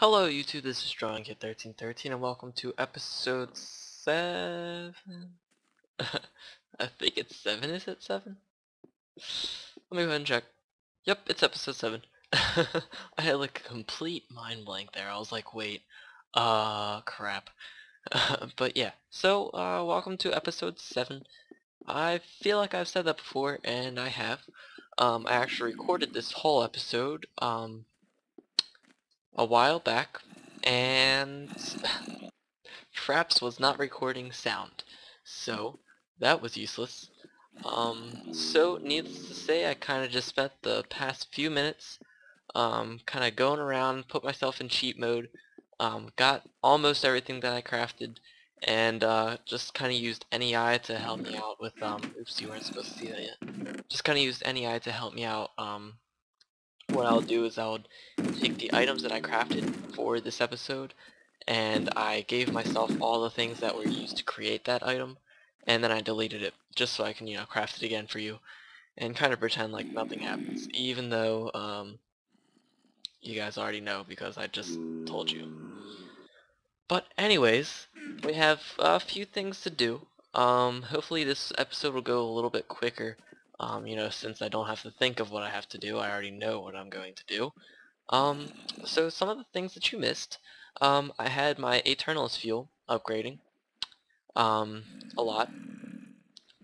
Hello YouTube, this is DrawingKid1313 and welcome to episode 7? I think it's 7, is it 7? Let me go ahead and check. Yep, it's episode 7. I had like a complete mind blank there, I was like, wait, uh, crap. but yeah, so, uh, welcome to episode 7. I feel like I've said that before, and I have. Um, I actually recorded this whole episode, um, a while back, and Fraps was not recording sound, so that was useless. Um, so needless to say, I kind of just spent the past few minutes um, kind of going around, put myself in cheat mode, um, got almost everything that I crafted, and uh, just kind of used NEI to help me out with, um, oops, you weren't supposed to see that yet. Just kind of used NEI to help me out um, what I'll do is I'll take the items that I crafted for this episode and I gave myself all the things that were used to create that item and then I deleted it just so I can you know craft it again for you and kind of pretend like nothing happens even though um, you guys already know because I just told you. But anyways we have a few things to do. Um, hopefully this episode will go a little bit quicker um, you know, since I don't have to think of what I have to do, I already know what I'm going to do. Um, so some of the things that you missed, um, I had my Aeternalis fuel upgrading, um, a lot.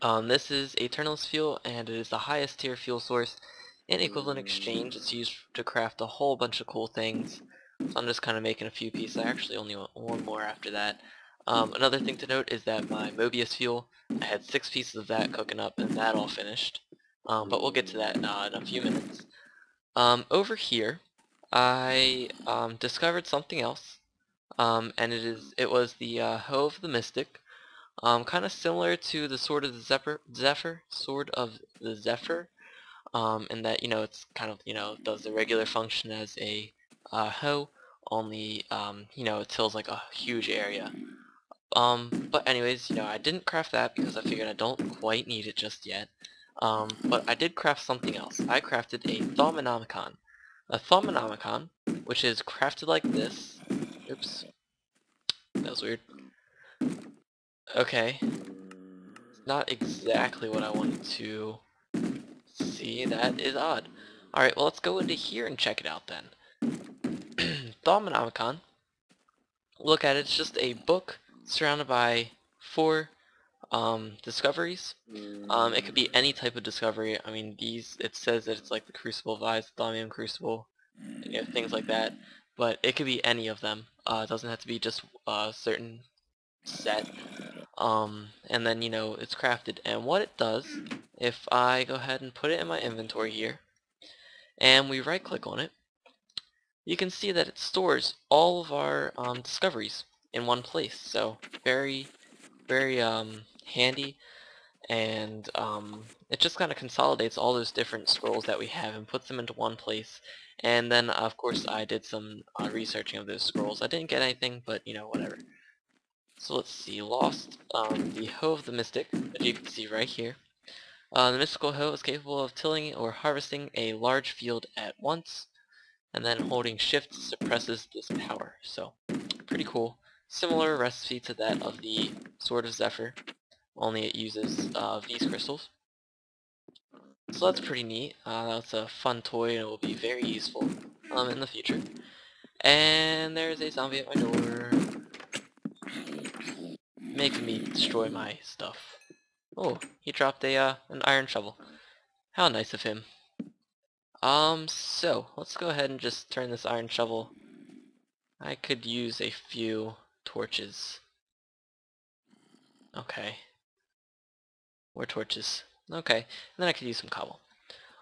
Um, this is Aeternalis fuel, and it is the highest tier fuel source in Equivalent Exchange. It's used to craft a whole bunch of cool things. So I'm just kind of making a few pieces. I actually only want one more after that. Um, another thing to note is that my Mobius fuel, I had six pieces of that cooking up, and that all finished. Um, but we'll get to that uh, in a few minutes. Um, over here, I um, discovered something else, um, and it is it was the uh, Hoe of the Mystic, um, kind of similar to the Sword of the Zephyr, Zephyr Sword of the Zephyr, um, in that you know it's kind of you know does the regular function as a uh, hoe, only you know it tills like a huge area. But anyways, you know, I didn't craft that because I figured I don't quite need it just yet. Um, but I did craft something else. I crafted a Thaumonomicon. A Thaumonomicon, which is crafted like this. Oops. That was weird. Okay. Not exactly what I wanted to see. That is odd. Alright, well let's go into here and check it out then. Thaumonomicon. Look at it, it's just a book surrounded by four um, discoveries. Um, it could be any type of discovery. I mean, these it says that it's like the Crucible Vise, Thaumium Crucible, you know, things like that. But it could be any of them. Uh, it doesn't have to be just a certain set. Um, and then you know it's crafted. And what it does, if I go ahead and put it in my inventory here, and we right click on it, you can see that it stores all of our um, discoveries in one place. So very, very um, handy and um, it just kind of consolidates all those different scrolls that we have and puts them into one place and then of course I did some uh, researching of those scrolls. I didn't get anything but you know whatever. So let's see lost um, the hoe of the mystic as you can see right here. Uh, the mystical hoe is capable of tilling or harvesting a large field at once and then holding shift suppresses this power. So pretty cool. Similar recipe to that of the Sword of Zephyr, only it uses uh, vis crystals. So that's pretty neat. Uh, that's a fun toy and it will be very useful um, in the future. And there's a zombie at my door. Making me destroy my stuff. Oh, he dropped a uh, an iron shovel. How nice of him. Um, so, let's go ahead and just turn this iron shovel. I could use a few torches. Okay. More torches. Okay. And then I could use some cobble.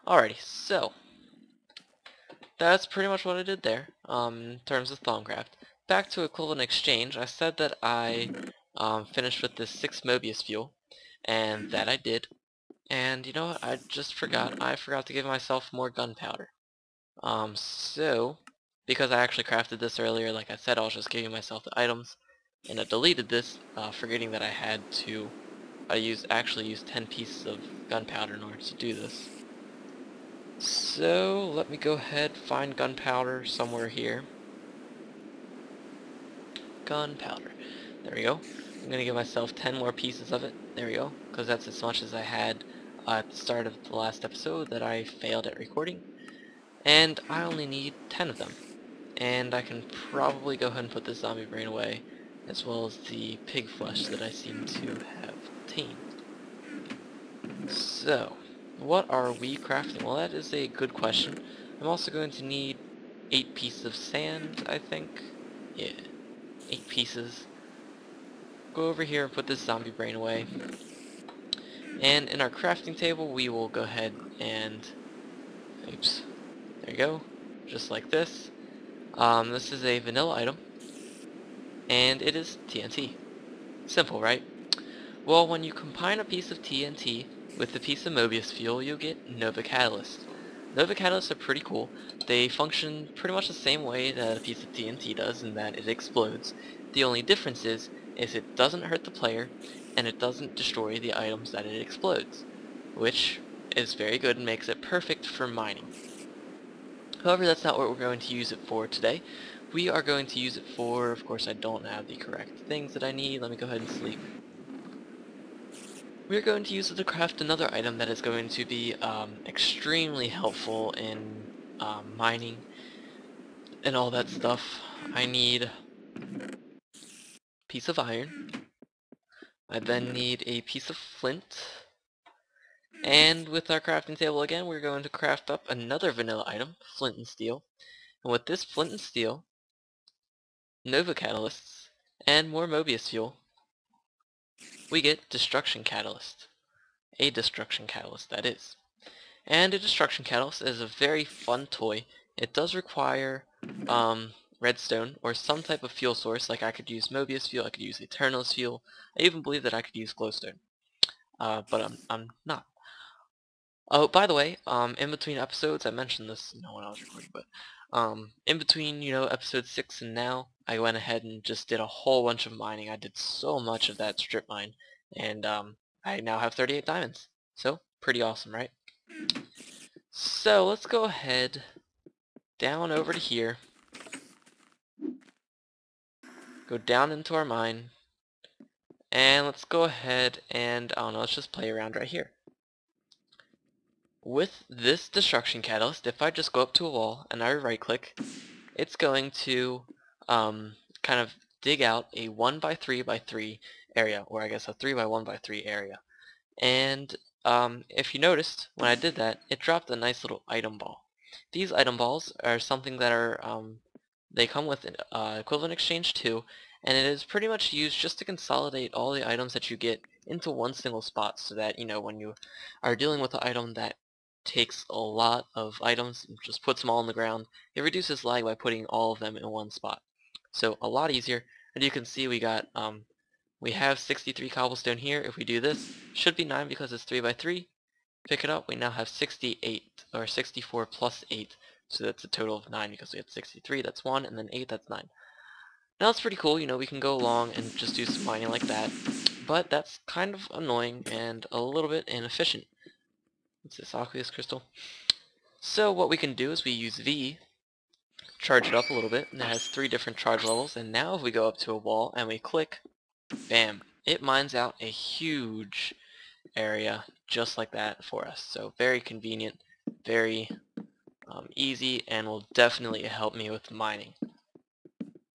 Alrighty, so that's pretty much what I did there um, in terms of Thaumcraft. Back to equivalent exchange, I said that I um, finished with this 6 Mobius fuel, and that I did. And you know what, I just forgot, I forgot to give myself more gunpowder. Um, so, because I actually crafted this earlier, like I said, I was just giving myself the items. And I deleted this, uh, forgetting that I had to I use actually use 10 pieces of gunpowder in order to do this. So, let me go ahead, find gunpowder somewhere here. gunpowder. There we go. I'm gonna give myself 10 more pieces of it. There we go. Because that's as much as I had uh, at the start of the last episode that I failed at recording. And I only need 10 of them. And I can probably go ahead and put this zombie brain away, as well as the pig flesh that I seem to have obtained. So, what are we crafting? Well, that is a good question. I'm also going to need 8 pieces of sand, I think. Yeah, 8 pieces. Go over here and put this zombie brain away. And in our crafting table, we will go ahead and... Oops. There you go. Just like this. Um, this is a vanilla item. And it is TNT. Simple, right? Well, when you combine a piece of TNT with a piece of Mobius fuel, you'll get Nova Catalyst. Nova Catalysts are pretty cool. They function pretty much the same way that a piece of TNT does in that it explodes. The only difference is, is it doesn't hurt the player and it doesn't destroy the items that it explodes, which is very good and makes it perfect for mining. However, that's not what we're going to use it for today. We are going to use it for, of course I don't have the correct things that I need, let me go ahead and sleep. We're going to use it to craft another item that is going to be um, extremely helpful in um, mining and all that stuff. I need a piece of iron. I then need a piece of flint. And with our crafting table again, we're going to craft up another vanilla item, flint and steel. And with this flint and steel, Nova Catalysts, and more Mobius fuel, we get Destruction Catalyst. A Destruction Catalyst, that is. And a Destruction Catalyst is a very fun toy. It does require um, redstone or some type of fuel source, like I could use Mobius fuel, I could use Aeternalis fuel, I even believe that I could use glowstone. Uh, but I'm, I'm not. Oh, by the way, um, in between episodes, I mentioned this, you know, when I was recording, but um, in between, you know, episode 6 and now, I went ahead and just did a whole bunch of mining. I did so much of that strip mine, and um, I now have 38 diamonds. So, pretty awesome, right? So, let's go ahead down over to here. Go down into our mine. And let's go ahead and, I don't know, let's just play around right here. With this destruction catalyst, if I just go up to a wall and I right click, it's going to um, kind of dig out a 1 by 3 by 3 area, or I guess a 3 by 1 by 3 area. And um, if you noticed, when I did that, it dropped a nice little item ball. These item balls are something that are, um, they come with uh, equivalent exchange too, and it is pretty much used just to consolidate all the items that you get into one single spot so that, you know, when you are dealing with an item that takes a lot of items and just puts them all on the ground. It reduces lag by putting all of them in one spot. So a lot easier. And you can see we got, um, we have 63 cobblestone here. If we do this, should be 9 because it's 3 by 3. Pick it up, we now have 68, or 64 plus 8. So that's a total of 9 because we had 63, that's 1, and then 8, that's 9. Now that's pretty cool, you know, we can go along and just do some mining like that. But that's kind of annoying and a little bit inefficient. What's this, aqueous crystal? So what we can do is we use V, charge it up a little bit, and it has three different charge levels, and now if we go up to a wall and we click, bam, it mines out a huge area just like that for us. So very convenient, very um, easy, and will definitely help me with mining.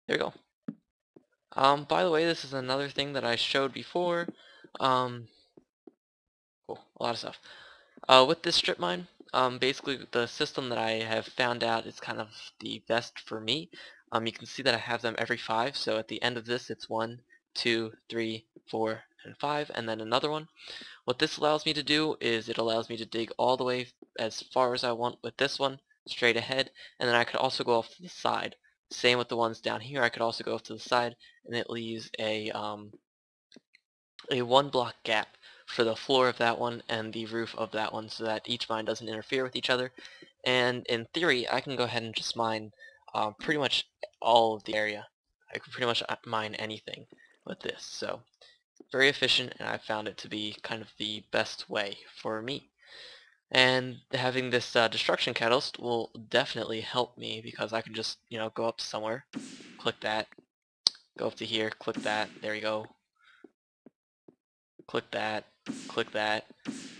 There we go. Um, by the way, this is another thing that I showed before. Um, cool, a lot of stuff. Uh, with this strip mine, um, basically the system that I have found out is kind of the best for me. Um, you can see that I have them every five, so at the end of this it's one, two, three, four, and five, and then another one. What this allows me to do is it allows me to dig all the way as far as I want with this one, straight ahead, and then I could also go off to the side. Same with the ones down here, I could also go off to the side, and it leaves a, um, a one block gap for the floor of that one and the roof of that one so that each mine doesn't interfere with each other. And in theory, I can go ahead and just mine uh, pretty much all of the area. I can pretty much uh, mine anything with this. So very efficient and I found it to be kind of the best way for me. And having this uh, destruction catalyst will definitely help me because I can just, you know, go up somewhere, click that, go up to here, click that, there you go. Click that, click that.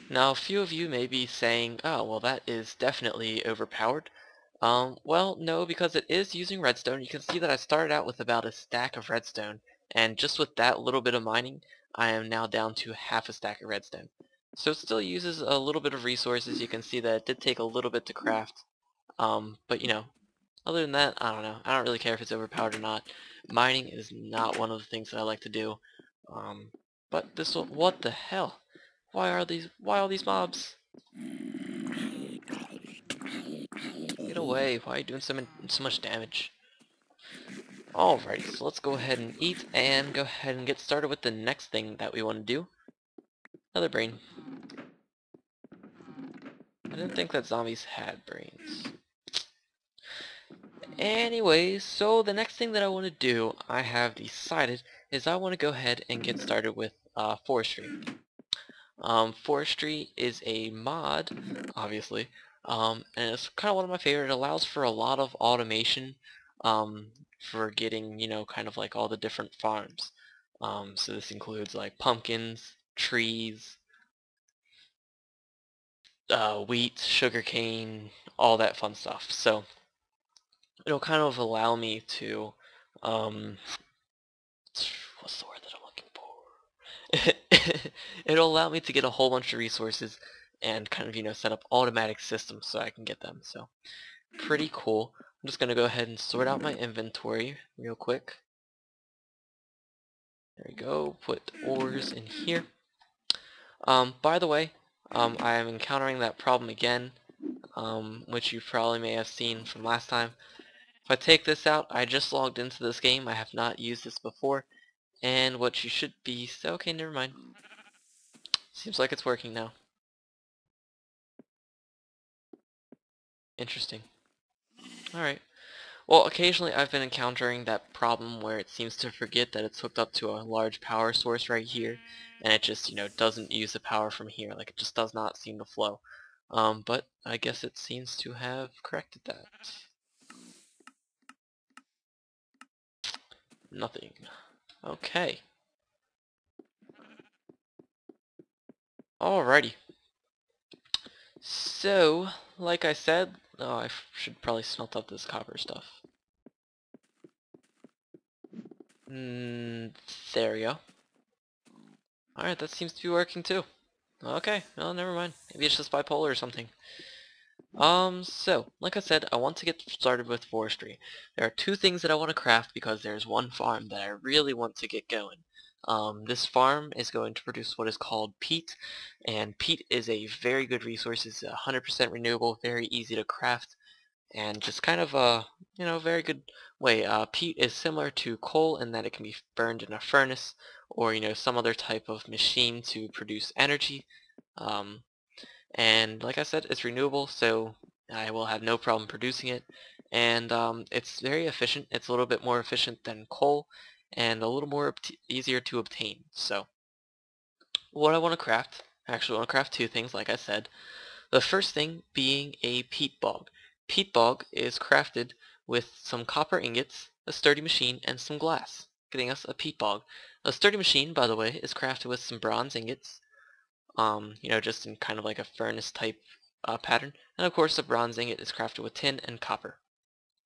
Now a few of you may be saying, oh well that is definitely overpowered. Um, well no because it is using redstone. You can see that I started out with about a stack of redstone and just with that little bit of mining I am now down to half a stack of redstone. So it still uses a little bit of resources. You can see that it did take a little bit to craft. Um, but you know, other than that, I don't know. I don't really care if it's overpowered or not. Mining is not one of the things that I like to do. Um, but this will, what the hell? Why are these, why all these mobs? Get away, why are you doing so, so much damage? Alrighty, so let's go ahead and eat and go ahead and get started with the next thing that we want to do. Another brain. I didn't think that zombies had brains. Anyways, so the next thing that I want to do, I have decided, is I want to go ahead and get started with uh, forestry. Um, forestry is a mod, obviously, um, and it's kind of one of my favorite. It allows for a lot of automation um, for getting, you know, kind of like all the different farms. Um, so this includes like pumpkins, trees, uh, wheat, sugarcane, all that fun stuff. So it'll kind of allow me to, um, what's the word that I'm looking for? it'll allow me to get a whole bunch of resources and kind of, you know, set up automatic systems so I can get them. So pretty cool. I'm just going to go ahead and sort out my inventory real quick. There we go. Put ores in here. Um, by the way, um, I am encountering that problem again, um, which you probably may have seen from last time. If I take this out, I just logged into this game. I have not used this before. And what you should be... So, okay, never mind. Seems like it's working now. Interesting. Alright. Well, occasionally I've been encountering that problem where it seems to forget that it's hooked up to a large power source right here, and it just, you know, doesn't use the power from here. Like, it just does not seem to flow. Um, but I guess it seems to have corrected that. Nothing. Okay. Alrighty. So, like I said, Oh, I should probably smelt up this copper stuff. Mm, there we go. Alright, that seems to be working too. Okay, well, never mind. Maybe it's just bipolar or something. Um, so, like I said, I want to get started with forestry. There are two things that I want to craft because there's one farm that I really want to get going. Um, this farm is going to produce what is called peat, and peat is a very good resource. It's 100% renewable, very easy to craft, and just kind of a, you know, very good way. Uh, peat is similar to coal in that it can be burned in a furnace or, you know, some other type of machine to produce energy. Um, and like I said, it's renewable, so I will have no problem producing it. And um, it's very efficient. It's a little bit more efficient than coal, and a little more easier to obtain. So what I want to craft, I actually want to craft two things like I said. The first thing being a peat bog. Peat bog is crafted with some copper ingots, a sturdy machine, and some glass, getting us a peat bog. A sturdy machine, by the way, is crafted with some bronze ingots, um, you know, just in kind of like a furnace type uh, pattern. And of course, the bronze ingot is crafted with tin and copper.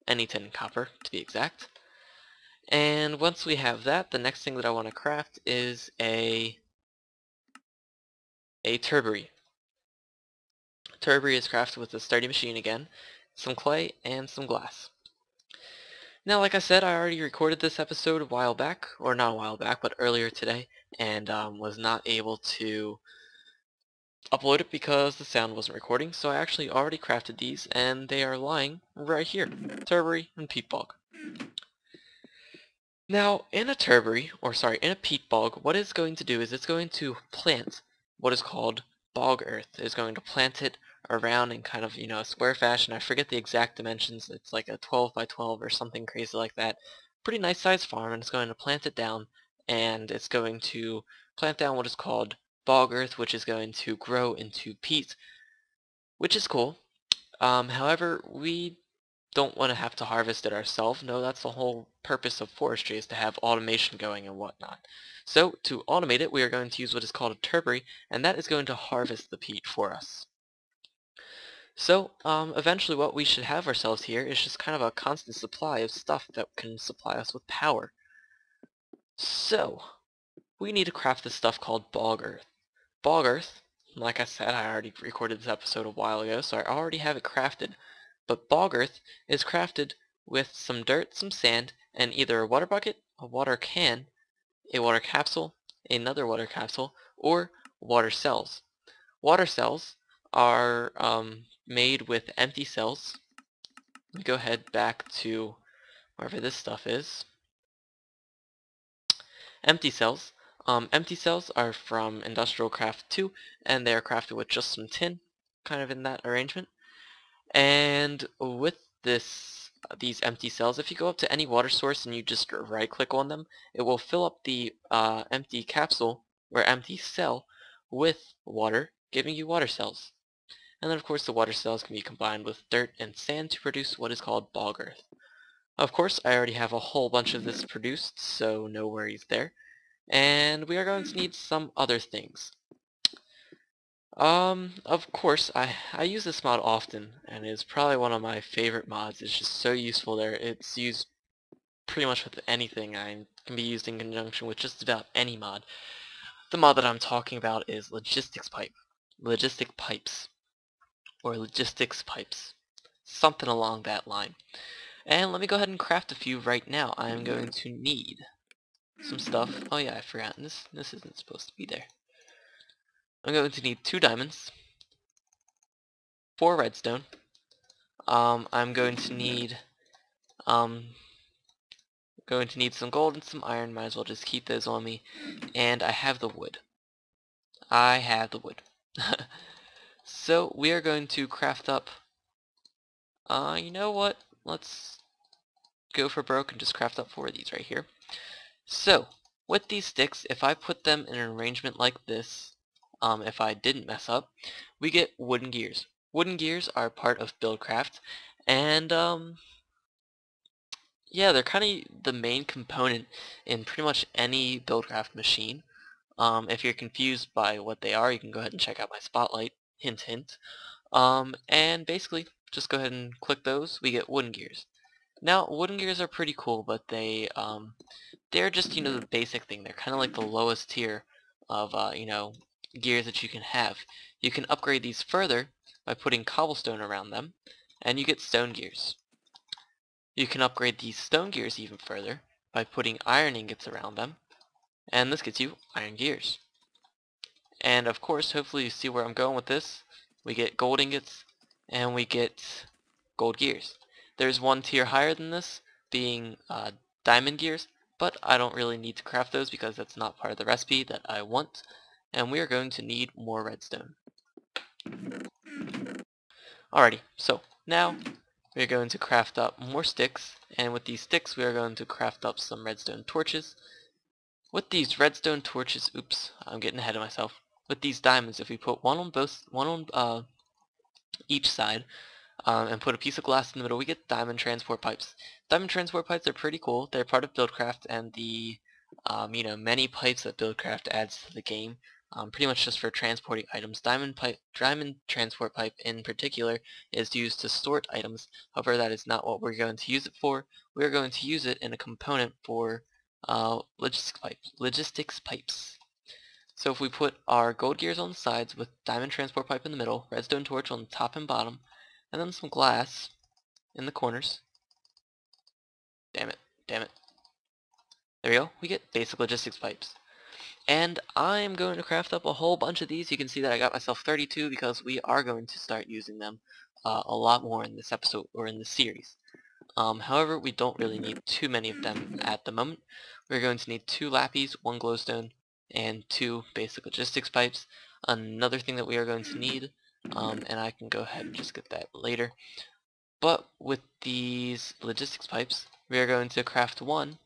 Any tin and copper, to be exact. And once we have that, the next thing that I want to craft is a a turbary. Turbary is crafted with a sturdy machine again, some clay, and some glass. Now, like I said, I already recorded this episode a while back, or not a while back, but earlier today, and um, was not able to upload it because the sound wasn't recording, so I actually already crafted these, and they are lying right here, Turbary and Peat Bog. Now, in a turbary, or sorry, in a peat bog, what it's going to do is it's going to plant what is called bog earth. It's going to plant it around in kind of, you know, a square fashion. I forget the exact dimensions. It's like a 12 by 12 or something crazy like that. Pretty nice sized farm, and it's going to plant it down, and it's going to plant down what is called bog earth, which is going to grow into peat, which is cool. Um, however, we don't want to have to harvest it ourselves. No, that's the whole purpose of forestry is to have automation going and whatnot. So to automate it, we are going to use what is called a turbary, and that is going to harvest the peat for us. So um, eventually what we should have ourselves here is just kind of a constant supply of stuff that can supply us with power. So we need to craft this stuff called bog earth. Bog earth, like I said, I already recorded this episode a while ago, so I already have it crafted. But bog earth is crafted with some dirt, some sand, and either a water bucket, a water can, a water capsule, another water capsule, or water cells. Water cells are um, made with empty cells. Let me go ahead back to wherever this stuff is. Empty cells. Um, empty cells are from Industrial Craft 2, and they are crafted with just some tin, kind of in that arrangement. And with this, these empty cells, if you go up to any water source and you just right click on them, it will fill up the uh, empty capsule or empty cell with water, giving you water cells. And then of course the water cells can be combined with dirt and sand to produce what is called bog earth. Of course I already have a whole bunch of this produced, so no worries there. And we are going to need some other things. Um, of course, I, I use this mod often, and it's probably one of my favorite mods. It's just so useful there. It's used pretty much with anything. I can be used in conjunction with just about any mod. The mod that I'm talking about is Logistics Pipe. Logistic Pipes. Or Logistics Pipes. Something along that line. And let me go ahead and craft a few right now. I am going to need some stuff. Oh yeah, I forgot. This, this isn't supposed to be there. I'm going to need two diamonds, four redstone. Um, I'm going to need um, going to need some gold and some iron. Might as well just keep those on me. And I have the wood. I have the wood. so we are going to craft up. Uh, you know what? Let's go for broke and just craft up four of these right here. So with these sticks, if I put them in an arrangement like this, um, if I didn't mess up, we get wooden gears. Wooden gears are part of Buildcraft, and um, yeah, they're kind of the main component in pretty much any Buildcraft machine. Um, if you're confused by what they are, you can go ahead and check out my spotlight, hint hint. Um, and basically, just go ahead and click those, we get wooden gears. Now, wooden gears are pretty cool, but they, um, they're just, you know, the basic thing. They're kind of like the lowest tier of, uh, you know, gears that you can have. You can upgrade these further by putting cobblestone around them, and you get stone gears. You can upgrade these stone gears even further by putting iron ingots around them, and this gets you iron gears. And of course, hopefully you see where I'm going with this. We get gold ingots, and we get gold gears. There's one tier higher than this, being uh, diamond gears, but I don't really need to craft those because that's not part of the recipe that I want and we are going to need more redstone. Alrighty, so now we're going to craft up more sticks, and with these sticks we are going to craft up some redstone torches. With these redstone torches, oops, I'm getting ahead of myself. With these diamonds, if we put one on both, one on uh, each side, um, and put a piece of glass in the middle, we get diamond transport pipes. Diamond transport pipes are pretty cool. They're part of Buildcraft, and the um, you know many pipes that Buildcraft adds to the game um, pretty much just for transporting items. Diamond pipe, diamond transport pipe in particular is used to sort items. However, that is not what we're going to use it for. We're going to use it in a component for uh, logistics pipes. Logistics pipes. So if we put our gold gears on the sides with diamond transport pipe in the middle, redstone torch on the top and bottom, and then some glass in the corners. Damn it, damn it. There we go. We get basic logistics pipes. And I'm going to craft up a whole bunch of these. You can see that I got myself 32 because we are going to start using them uh, a lot more in this episode or in this series. Um, however, we don't really need too many of them at the moment. We're going to need two lappies, one glowstone, and two basic logistics pipes. Another thing that we are going to need, um, and I can go ahead and just get that later. But with these logistics pipes, we are going to craft one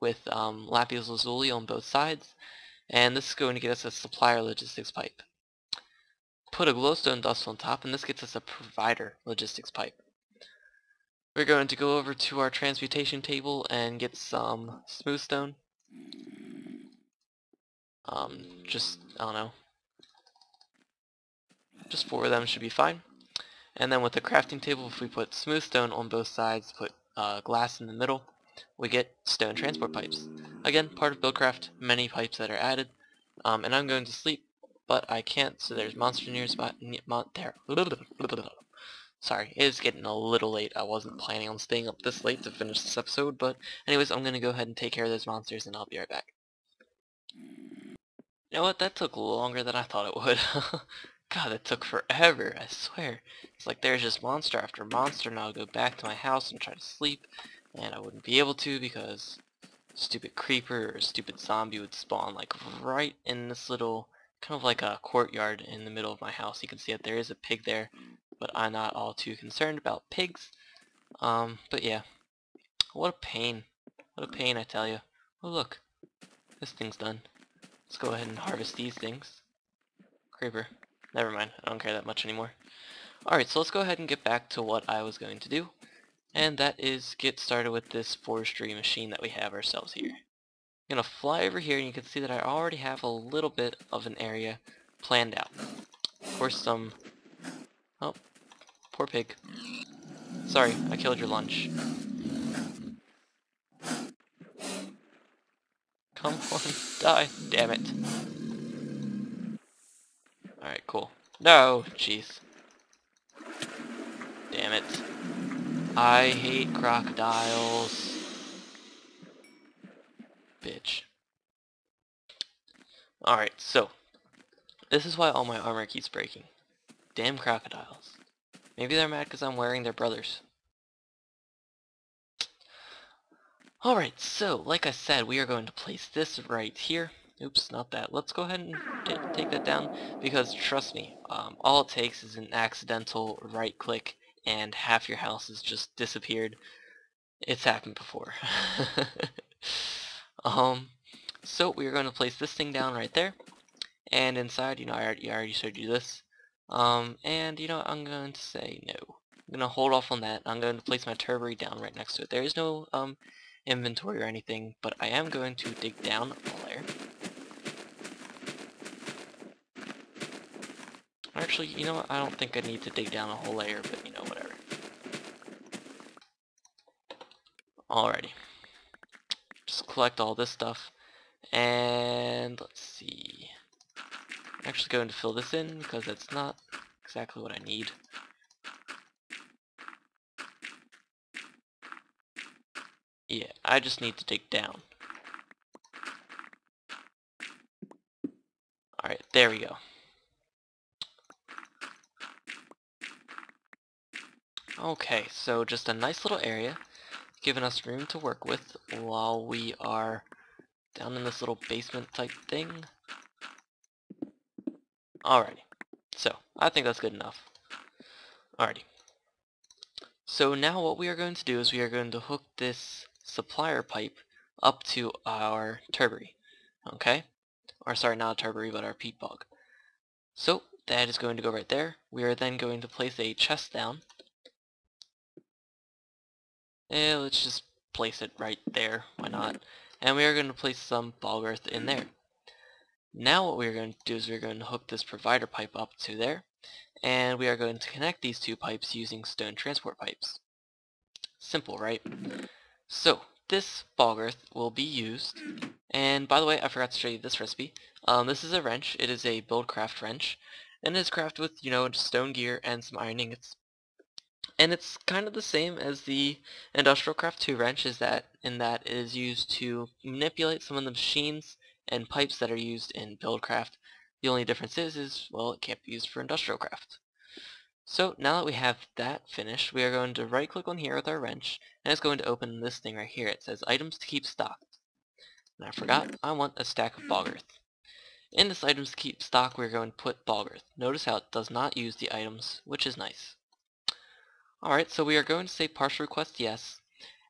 with um, lapis lazuli on both sides, and this is going to get us a supplier logistics pipe. Put a glowstone dust on top and this gets us a provider logistics pipe. We're going to go over to our transmutation table and get some smooth stone. Um, just, I don't know. Just four of them should be fine. And then with the crafting table, if we put smooth stone on both sides, put uh, glass in the middle, we get stone transport pipes. Again, part of Buildcraft, many pipes that are added. Um, and I'm going to sleep, but I can't, so there's monster nearby. Mon there. Sorry, it is getting a little late. I wasn't planning on staying up this late to finish this episode, but anyways, I'm going to go ahead and take care of those monsters, and I'll be right back. You know what? That took longer than I thought it would. God, that took forever, I swear. It's like there's just monster after monster, and I'll go back to my house and try to sleep, and I wouldn't be able to because stupid creeper or stupid zombie would spawn like right in this little kind of like a courtyard in the middle of my house. You can see that there is a pig there, but I'm not all too concerned about pigs. Um, but yeah, what a pain. What a pain, I tell you. Oh look, this thing's done. Let's go ahead and harvest these things. Creeper. Never mind, I don't care that much anymore. Alright, so let's go ahead and get back to what I was going to do. And that is get started with this forestry machine that we have ourselves here. I'm going to fly over here and you can see that I already have a little bit of an area planned out. Of course some... Oh, poor pig. Sorry, I killed your lunch. Come on, die. Damn it. Alright, cool. No, jeez. Damn it. I hate crocodiles. Bitch. Alright, so. This is why all my armor keeps breaking. Damn crocodiles. Maybe they're mad because I'm wearing their brothers. Alright, so, like I said, we are going to place this right here. Oops, not that. Let's go ahead and take that down, because trust me, um, all it takes is an accidental right click and half your house has just disappeared. It's happened before. um, so we're going to place this thing down right there, and inside, you know, I already, I already showed you this, um, and you know, I'm going to say no. I'm going to hold off on that. I'm going to place my turbary down right next to it. There is no um, inventory or anything, but I am going to dig down a layer. Actually, you know what? I don't think I need to dig down a whole layer, but you know, whatever. Alrighty. Just collect all this stuff. And let's see. I'm actually going to fill this in because that's not exactly what I need. Yeah, I just need to dig down. Alright, there we go. Okay, so just a nice little area, giving us room to work with while we are down in this little basement type thing. Alrighty, so I think that's good enough. Alrighty. So now what we are going to do is we are going to hook this supplier pipe up to our turbary. Okay? Or sorry, not a turbary, but our peat bog. So that is going to go right there. We are then going to place a chest down. Eh, let's just place it right there. Why not? And we are going to place some bog earth in there. Now what we are going to do is we're going to hook this provider pipe up to there. And we are going to connect these two pipes using stone transport pipes. Simple, right? So, this bog earth will be used, and by the way, I forgot to show you this recipe. Um, this is a wrench. It is a Buildcraft wrench, and it is crafted with, you know, stone gear and some iron ingots. And it's kind of the same as the Industrial Craft 2 wrench is that in that it is used to manipulate some of the machines and pipes that are used in Buildcraft. The only difference is, is well, it can't be used for Industrial Craft. So now that we have that finished, we are going to right click on here with our wrench, and it's going to open this thing right here. It says items to keep stocked. And I forgot, I want a stack of bog earth. In this items to keep stock, we're going to put bog earth. Notice how it does not use the items, which is nice. Alright, so we are going to say partial request yes.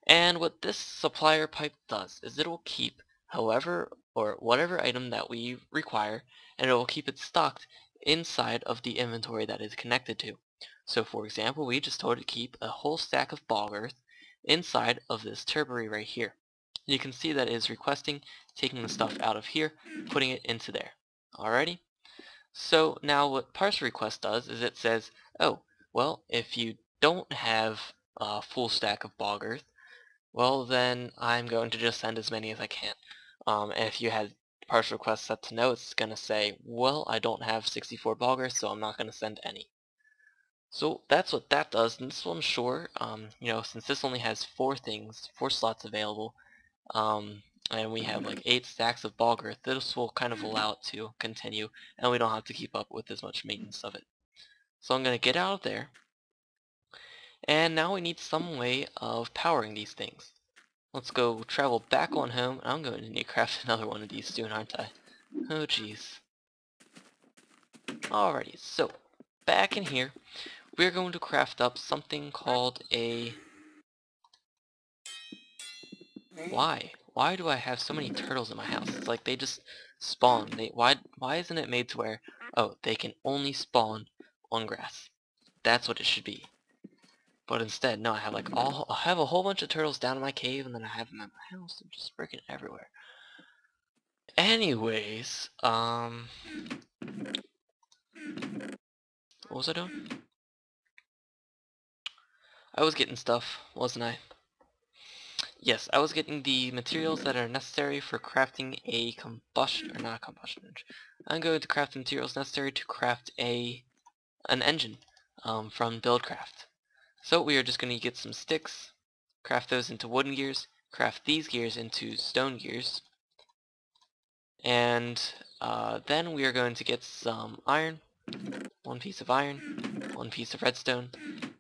And what this supplier pipe does is it will keep however or whatever item that we require, and it will keep it stocked inside of the inventory that is connected to. So for example, we just told it to keep a whole stack of bog earth inside of this turbary right here. You can see that it is requesting taking the stuff out of here, putting it into there. Alrighty? So now what parse request does is it says, oh, well, if you don't have a full stack of bog earth, well then I'm going to just send as many as I can. Um, and if you had parse request set to no, it's going to say, well, I don't have 64 bog earth, so I'm not going to send any. So that's what that does, and this one, sure, um, you know, since this only has four things, four slots available, um, and we have like eight stacks of bog earth, this will kind of allow it to continue, and we don't have to keep up with as much maintenance of it. So I'm going to get out of there, and now we need some way of powering these things. Let's go travel back on home, I'm going to need to craft another one of these soon, aren't I? Oh jeez. Alrighty, so, back in here, we're going to craft up something called a... Why? Why do I have so many turtles in my house? It's like they just spawn. They why why isn't it made to where oh they can only spawn on grass? That's what it should be. But instead, no, I have like all I have a whole bunch of turtles down in my cave and then I have them at my house. They're just freaking everywhere. Anyways, um what was I doing? I was getting stuff, wasn't I? Yes, I was getting the materials that are necessary for crafting a combustion, or not a combustion engine. I'm going to craft the materials necessary to craft a an engine um, from Buildcraft. So we are just going to get some sticks, craft those into wooden gears, craft these gears into stone gears, and uh, then we are going to get some iron, one piece of iron, one piece of redstone,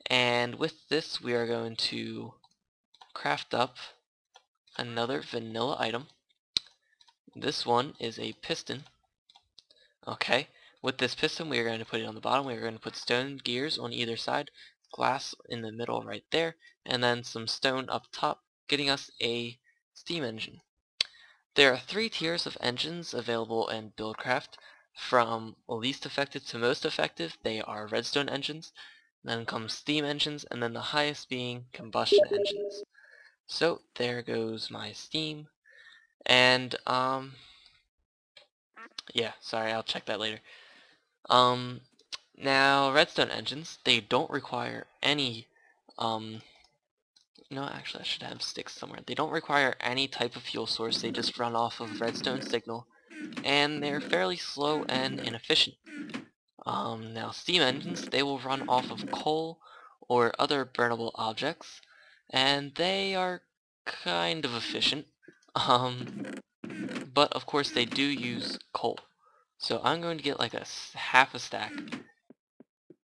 and with this we are going to craft up another vanilla item. This one is a piston. Okay, with this piston we are going to put it on the bottom. We are going to put stone gears on either side, glass in the middle right there, and then some stone up top, getting us a steam engine. There are three tiers of engines available in Buildcraft. From least effective to most effective, they are redstone engines. Then come steam engines, and then the highest being combustion engines. So there goes my steam. And, um, yeah, sorry, I'll check that later. Um, now, redstone engines, they don't require any, um, no, actually I should have sticks somewhere. They don't require any type of fuel source, they just run off of redstone signal, and they're fairly slow and inefficient. Um, now steam engines, they will run off of coal or other burnable objects, and they are kind of efficient. Um, but of course they do use coal. So I'm going to get like a half a stack.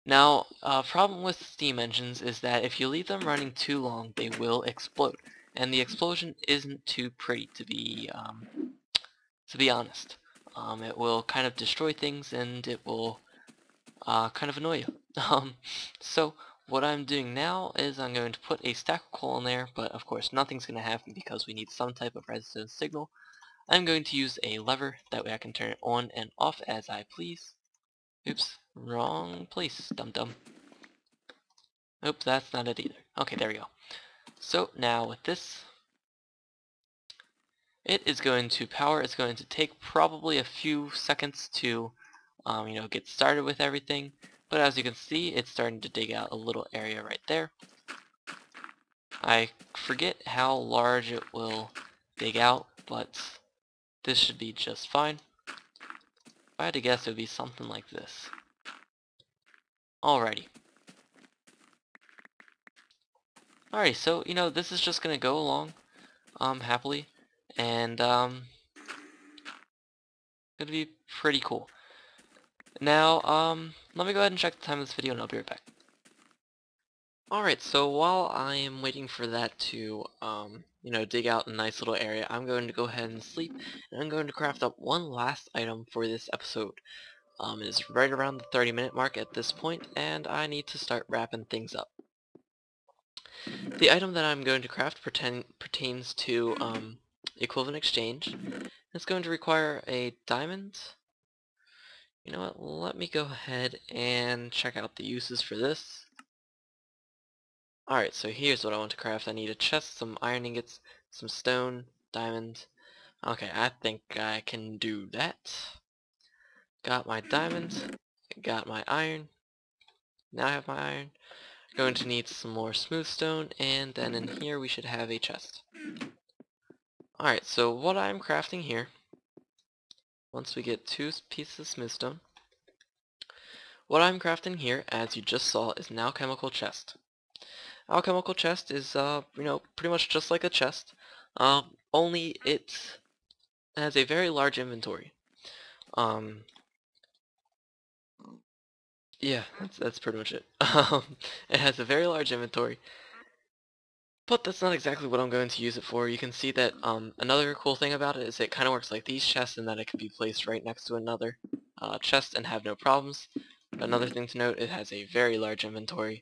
Now, uh, problem with steam engines is that if you leave them running too long, they will explode. And the explosion isn't too pretty to be, um, to be honest. Um, it will kind of destroy things and it will uh, kind of annoy you. Um, so what I'm doing now is I'm going to put a stack of coal in there, but of course nothing's going to happen because we need some type of redstone signal. I'm going to use a lever, that way I can turn it on and off as I please. Oops, wrong place, dum-dum. Oops, that's not it either. Okay, there we go. So now with this, it is going to power, it's going to take probably a few seconds to um, you know, get started with everything. But as you can see, it's starting to dig out a little area right there. I forget how large it will dig out, but this should be just fine. If I had to guess, it would be something like this. Alrighty. Alright, so, you know, this is just going to go along um, happily, and um, to be pretty cool. Now, um, let me go ahead and check the time of this video and I'll be right back. Alright, so while I am waiting for that to, um, you know, dig out a nice little area, I'm going to go ahead and sleep, and I'm going to craft up one last item for this episode. Um, is right around the 30 minute mark at this point, and I need to start wrapping things up. The item that I'm going to craft pertains to, um, equivalent exchange. It's going to require a diamond, you know what, let me go ahead and check out the uses for this. Alright, so here's what I want to craft. I need a chest, some iron ingots, some stone, diamonds. Okay, I think I can do that. Got my diamonds, got my iron. Now I have my iron. Going to need some more smooth stone, and then in here we should have a chest. Alright, so what I'm crafting here, once we get two pieces of smooth stone, what I'm crafting here, as you just saw, is an alchemical chest. Alchemical chest is, uh, you know, pretty much just like a chest, uh, only it has a very large inventory. Um, yeah, that's, that's pretty much it. Um, it has a very large inventory, but that's not exactly what I'm going to use it for. You can see that um, another cool thing about it is it kind of works like these chests in that it can be placed right next to another uh, chest and have no problems. Another thing to note, it has a very large inventory.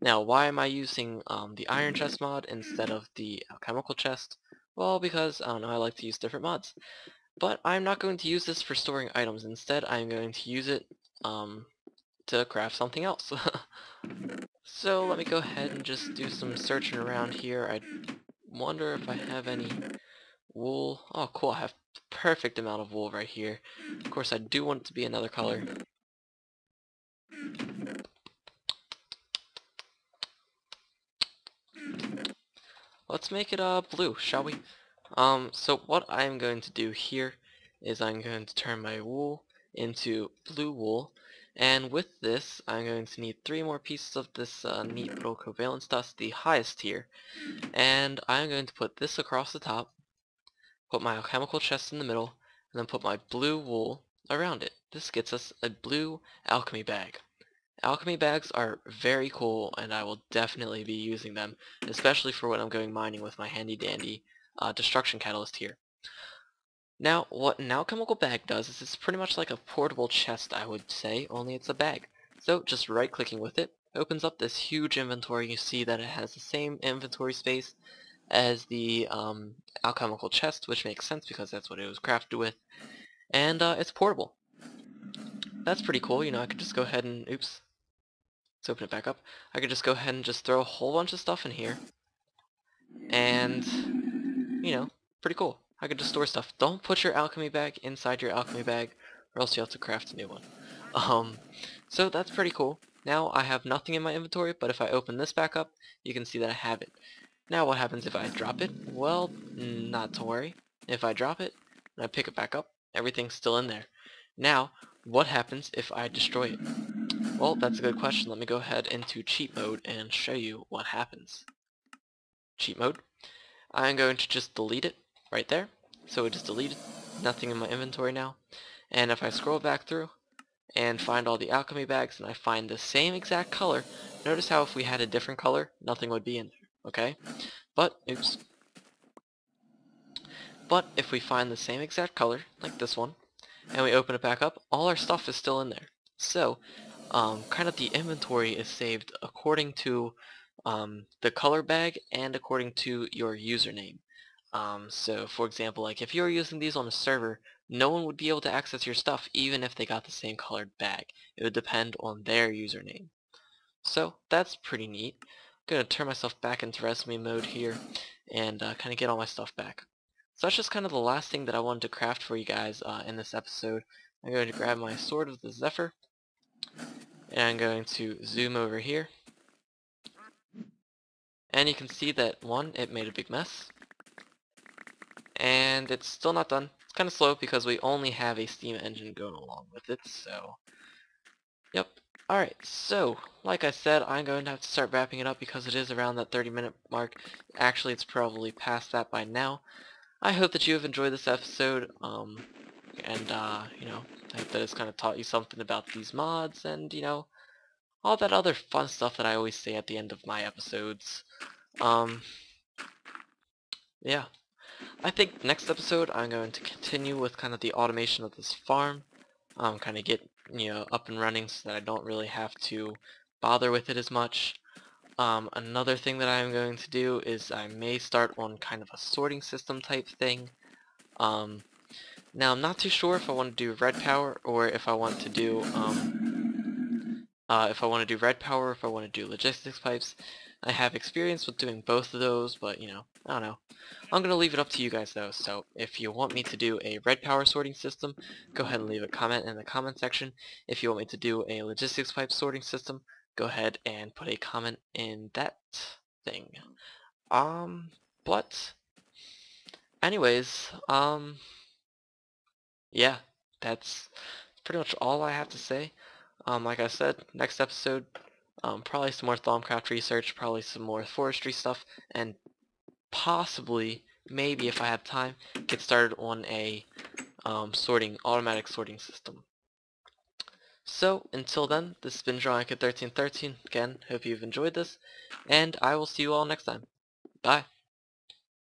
Now, why am I using um, the iron chest mod instead of the alchemical chest? Well, because, I don't know, I like to use different mods. But I'm not going to use this for storing items. Instead, I'm going to use it um, to craft something else. so let me go ahead and just do some searching around here. I wonder if I have any wool. Oh cool, I have perfect amount of wool right here. Of course I do want it to be another color. Let's make it uh, blue, shall we? Um, so what I'm going to do here is I'm going to turn my wool into blue wool and with this, I'm going to need three more pieces of this uh, neat little covalence dust, the highest tier. And I'm going to put this across the top, put my alchemical chest in the middle, and then put my blue wool around it. This gets us a blue alchemy bag. Alchemy bags are very cool, and I will definitely be using them, especially for when I'm going mining with my handy dandy uh, destruction catalyst here. Now, what an alchemical bag does is it's pretty much like a portable chest, I would say, only it's a bag. So, just right-clicking with it, opens up this huge inventory. You see that it has the same inventory space as the um, alchemical chest, which makes sense because that's what it was crafted with. And uh, it's portable. That's pretty cool, you know, I could just go ahead and, oops, let's open it back up. I could just go ahead and just throw a whole bunch of stuff in here. And, you know, pretty cool. I could just store stuff. Don't put your alchemy bag inside your alchemy bag, or else you have to craft a new one. Um, so that's pretty cool. Now I have nothing in my inventory, but if I open this back up, you can see that I have it. Now what happens if I drop it? Well, not to worry. If I drop it, and I pick it back up, everything's still in there. Now, what happens if I destroy it? Well, that's a good question. Let me go ahead into cheat mode and show you what happens. Cheat mode. I'm going to just delete it right there. So it just deleted nothing in my inventory now. And if I scroll back through and find all the alchemy bags and I find the same exact color, notice how if we had a different color, nothing would be in there, okay? But, oops. But if we find the same exact color, like this one, and we open it back up, all our stuff is still in there. So, um, kind of the inventory is saved according to um, the color bag and according to your username. Um, so for example, like if you were using these on a server, no one would be able to access your stuff even if they got the same colored bag. It would depend on their username. So that's pretty neat. I'm going to turn myself back into resume mode here and uh, kind of get all my stuff back. So that's just kind of the last thing that I wanted to craft for you guys uh, in this episode. I'm going to grab my Sword of the Zephyr and I'm going to zoom over here. And you can see that, one, it made a big mess and it's still not done. It's kind of slow because we only have a steam engine going along with it, so yep. Alright, so like I said, I'm going to have to start wrapping it up because it is around that 30 minute mark. Actually, it's probably past that by now. I hope that you have enjoyed this episode, um, and uh, you know, I hope that it's kind of taught you something about these mods and, you know, all that other fun stuff that I always say at the end of my episodes. Um, yeah. I think next episode I'm going to continue with kind of the automation of this farm. Um, kind of get, you know, up and running so that I don't really have to bother with it as much. Um, another thing that I'm going to do is I may start on kind of a sorting system type thing. Um, Now I'm not too sure if I want to do red power or if I want to do um uh, if I want to do red power, if I want to do logistics pipes. I have experience with doing both of those, but you know, I don't know. I'm going to leave it up to you guys though, so if you want me to do a red power sorting system, go ahead and leave a comment in the comment section. If you want me to do a logistics pipe sorting system, go ahead and put a comment in that thing. Um, but, anyways, um, yeah, that's pretty much all I have to say. Um, like I said, next episode, um, probably some more Thaumcraft research, probably some more forestry stuff, and possibly, maybe if I have time, get started on a um, sorting, automatic sorting system. So, until then, this has been Drawing 1313. Again, hope you've enjoyed this, and I will see you all next time. Bye.